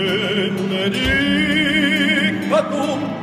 Sünde dich, Gott